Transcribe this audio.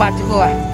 particular.